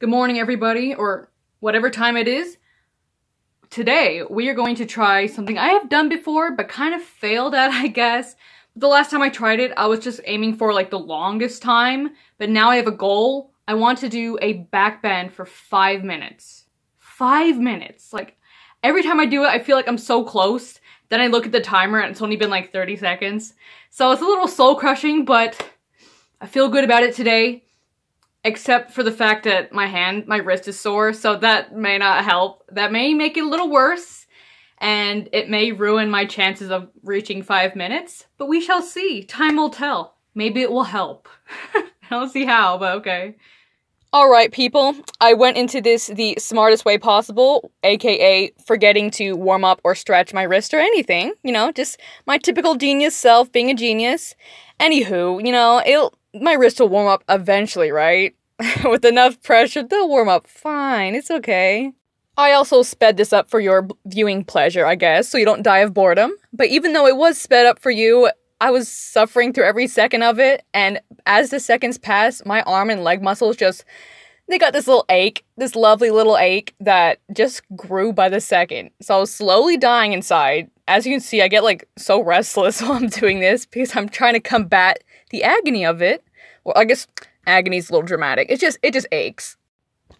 Good morning, everybody, or whatever time it is. Today, we are going to try something I have done before, but kind of failed at, I guess. The last time I tried it, I was just aiming for like the longest time, but now I have a goal. I want to do a back bend for five minutes. Five minutes. Like, every time I do it, I feel like I'm so close. Then I look at the timer and it's only been like 30 seconds. So it's a little soul crushing, but I feel good about it today except for the fact that my hand, my wrist is sore, so that may not help. That may make it a little worse, and it may ruin my chances of reaching five minutes, but we shall see. Time will tell. Maybe it will help. I don't see how, but okay. Alright, people, I went into this the smartest way possible, aka forgetting to warm up or stretch my wrist or anything. You know, just my typical genius self being a genius. Anywho, you know, it'll my wrist will warm up eventually, right? With enough pressure, they'll warm up fine. It's okay. I also sped this up for your viewing pleasure, I guess, so you don't die of boredom. But even though it was sped up for you, I was suffering through every second of it, and as the seconds passed, my arm and leg muscles just they got this little ache, this lovely little ache that just grew by the second. So I was slowly dying inside. As you can see, I get like so restless while I'm doing this because I'm trying to combat the agony of it, well, I guess agony's a little dramatic. It just it just aches.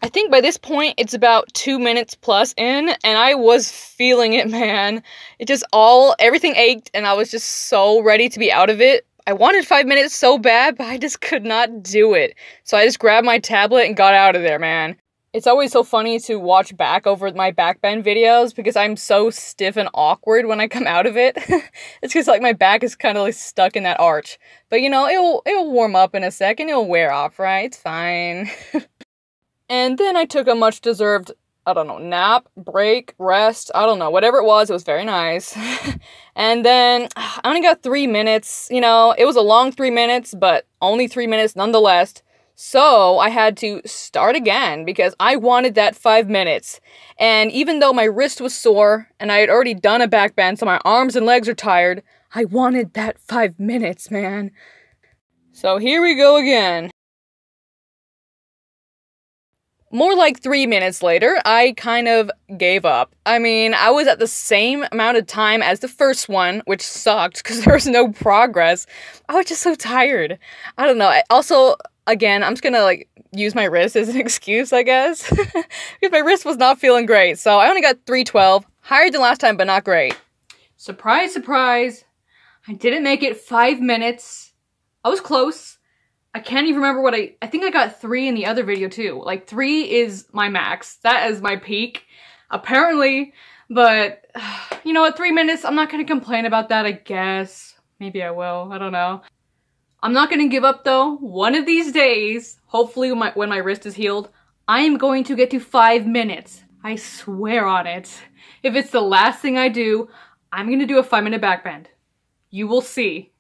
I think by this point it's about two minutes plus in, and I was feeling it, man. It just all everything ached, and I was just so ready to be out of it. I wanted five minutes so bad, but I just could not do it. So I just grabbed my tablet and got out of there, man. It's always so funny to watch back over my back bend videos because I'm so stiff and awkward when I come out of it. it's because like my back is kind of like stuck in that arch. But you know, it'll it'll warm up in a second. It'll wear off, right? It's fine. and then I took a much deserved I don't know, nap, break, rest, I don't know, whatever it was, it was very nice. and then I only got three minutes, you know, it was a long three minutes, but only three minutes nonetheless. So I had to start again because I wanted that five minutes. And even though my wrist was sore and I had already done a back bend, so my arms and legs are tired, I wanted that five minutes, man. So here we go again. More like three minutes later, I kind of gave up. I mean, I was at the same amount of time as the first one, which sucked because there was no progress. I was just so tired. I don't know. I Also, again, I'm just gonna like use my wrist as an excuse, I guess. because my wrist was not feeling great. So I only got 312, higher than last time, but not great. Surprise, surprise. I didn't make it five minutes. I was close. I can't even remember what I, I think I got three in the other video too. Like three is my max. That is my peak, apparently. But, you know what, three minutes, I'm not gonna complain about that, I guess. Maybe I will, I don't know. I'm not gonna give up though. One of these days, hopefully when my, when my wrist is healed, I am going to get to five minutes. I swear on it. If it's the last thing I do, I'm gonna do a five minute back bend. You will see.